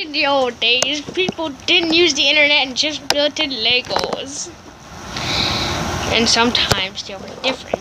In the old days, people didn't use the internet and just built in Legos. And sometimes they were different.